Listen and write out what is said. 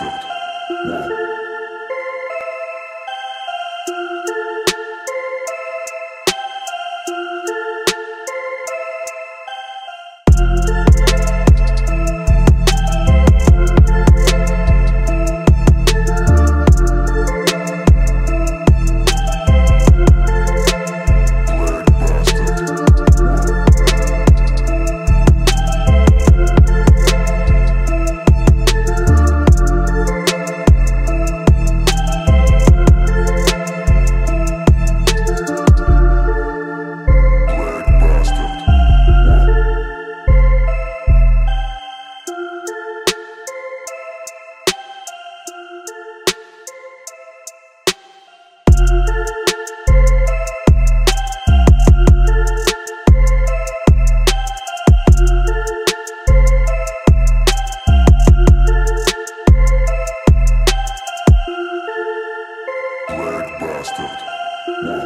Now, faz tudo.